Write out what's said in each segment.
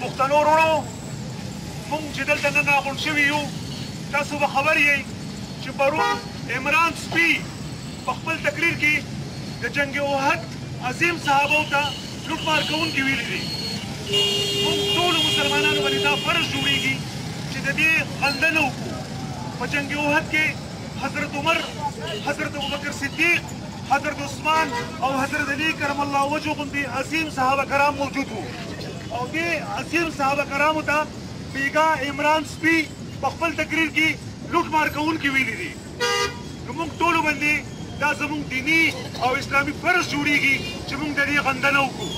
پښتنو وروڼو مونږ چې دلته نن راغونډ شوي یو تاسو به خبر یئ چې پرون عمران سپي په خپل تقریر کې د جنګ احد عظیم صحابو ته لوټ مار کوونکي ویلي دي مونږ ټولو مسلمانانو باندې دا فرض جوړیږي چې د دې غندنه وکړو په جنګ احد کې حضرت عمر حضرت ابوبکر صدیق حضرت عثمان او حضرت علی کرم الله وجه غوندي عظیم صحابه کرام موجود وو او دې عظیم صحابه کرامو ته بیګا عمران سپی په خپل تقریر کې لوټ مار کوونکي ویلي دي نو موږ ټولو باندې دا زموږ دیني او اسلامي فرض جوړیږي چې موږ د دې غندنه وکړو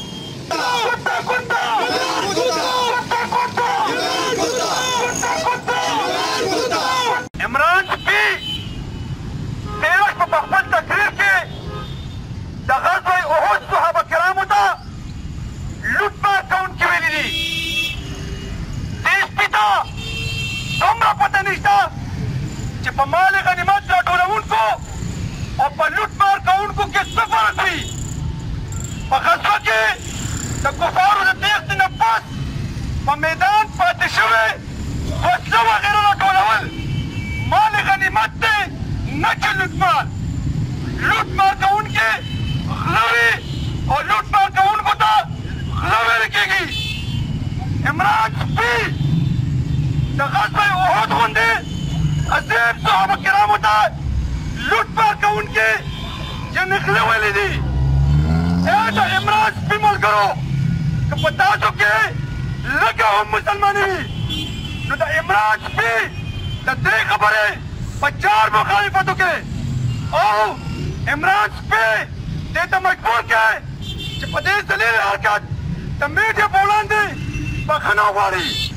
عمران سپي تیرښت په خپل تقریر کې د غزوه احد صحابه کرامو ته لوټ مار کوونکي ویلي دي دې سپي ته دومره پته نشته چې په مال غنیمت راټولوونکو او په لوټ مار کوونکو کې څه فرق وي په غزوه کې د کفارو د تېښتې نه پس په میدان پاتې شوی وسله وغیره راټولول مال غنیمت دی نه چې لوټ مار. لوټ مار کوونکي غله وي او لوټ مار کوونکو ته غله ویل کیږي. عمران سپي د غزوه احد غوندې عظیم صحابه کرامو ته لوټ مار کوونکي، یې نکلي ویلي دي، اې د عمران سپي ملګرو! که په تاسو کې لږه هم مسلماني وي، نو د عمران سپي د دې خبرې په چار مخالفت وکړئ او عمران سپي دې ته مجبور کړئ چې په دې ذلیل حرکت د میډیا په وړاندې بخښنه وغواړي.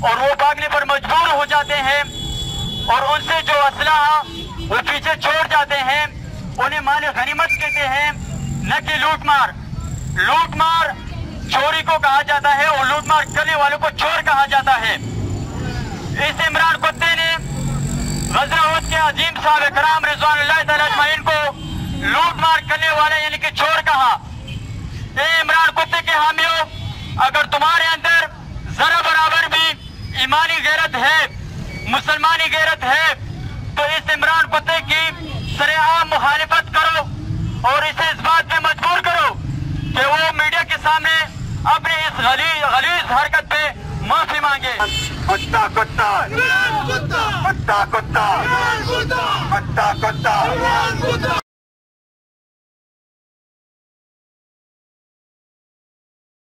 اور وہ بھاگنے پر مجبور ہو جاتے ہیں اور ان سے جو اسلحہ وہ پیچھے چھوڑ جاتے ہیں انہیں مال غنیمت کہتے ہیں نہ کہ لوٹ مار لوٹ مار چوری کو کہا جاتا ہے اور لوٹ مار کرنے والوں کو چور کہا جاتا ہے اس عمران کتے نے وزرہود کے عظیم صاحب اکرام رضوان اللہ تعالیٰ اجمعین کو لوٹ مار کرنے والے یعنی کہ چھوڑ کہا اے عمران کتے کے حامیوں اگر تمہارے اندر زره برابر بی ایمانی غیرت هی مسلمانی غیرت هی تو اس عمران پته کی سره عام مخالفت کرو اور اسه اس بات پی مجبور کرو که وو میډیا کی سامنه اپنی اس غلیظ حرکت پی معافی مانګه کتا کتا عمران کتا کتا کتا عمران کتا کتا کتا عمران کتا.